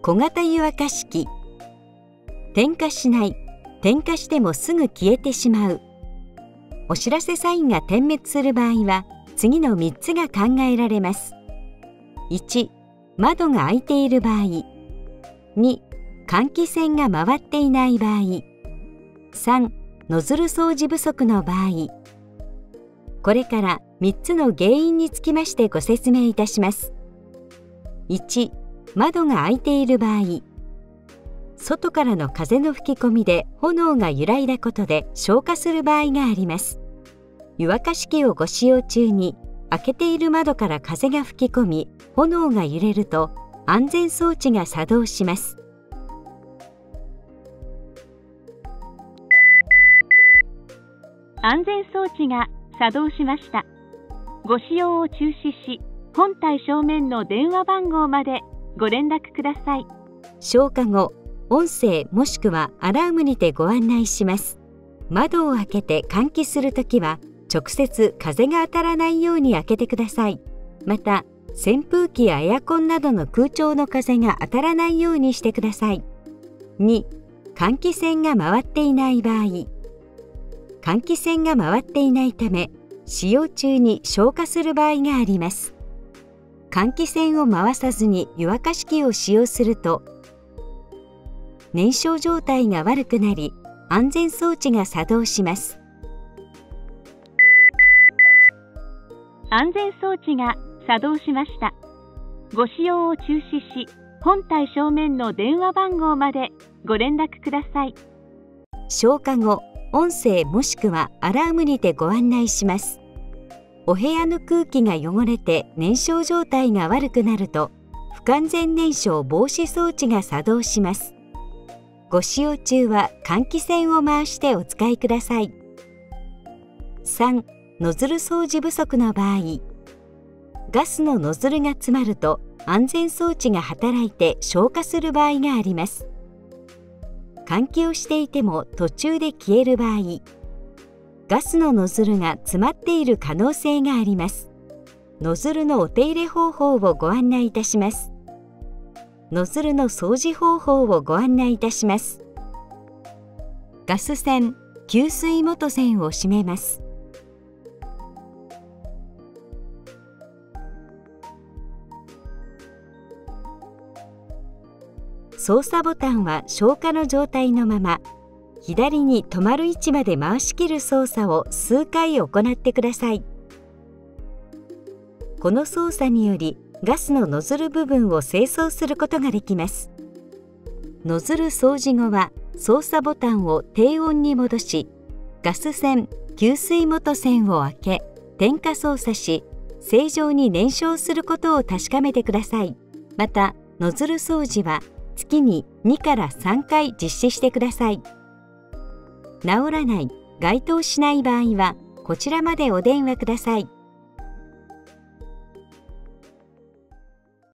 小型湯沸かし器。点火しない。点火してもすぐ消えてしまう。お知らせサインが点滅する場合は次の3つが考えられます。1窓が開いている場合。2換気扇が回っていない場合。3ノズル掃除不足の場合。これから3つの原因につきましてご説明いたします。1窓が開いている場合外からの風の吹き込みで炎が揺らいだことで消火する場合があります。湯沸かし器をご使用中に開けている窓から風が吹き込み炎が揺れると安全装置が作動します。安全装置が作動しました。ご使用を中止し本体正面の電話番号までご連絡ください。消火後音声もしくはアラームにてご案内します。窓を開けて換気するときは直接風が当たらないように開けてください。また扇風機やエアコンなどの空調の風が当たらないようにしてください。2換気扇が回っていない場合。換気扇が回っていないため使用中に消火する場合があります。換気扇を回さずに湯沸かし器を使用すると燃焼状態が悪くなり安全装置が作動します。安全装置が作動しました。ご使用を中止し本体正面の電話番号までご連絡ください。消火後音声もしくはアラームにてご案内しますお部屋の空気が汚れて燃焼状態が悪くなると不完全燃焼防止装置が作動します。ご使用中は換気扇を回してお使いください。3ノズル掃除不足の場合。ガスのノズルが詰まると安全装置が働いて消火する場合があります。換気をしていても途中で消える場合。ガスのノズルが詰まっている可能性があります。ノズルのお手入れ方法をご案内いたします。ノズルの掃除方法をご案内いたします。ガス栓給水元栓を閉めます。操作ボタンは消火の状態のまま左に止まる位置まで回し切る操作を数回行ってください。この操作によりガスのノズル部分を清掃することができます。ノズル掃除後は操作ボタンを低温に戻しガス栓給水元栓を開け点火操作し正常に燃焼することを確かめてください。またノズル掃除は月に2から3回実施してください。治らない、該当しない場合はこちらまでお電話ください。